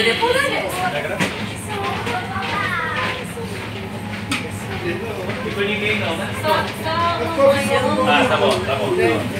Aí depois a gente. Não foi ninguém não, né? Só, só uma manhã, Ah, tá bom, tá bom.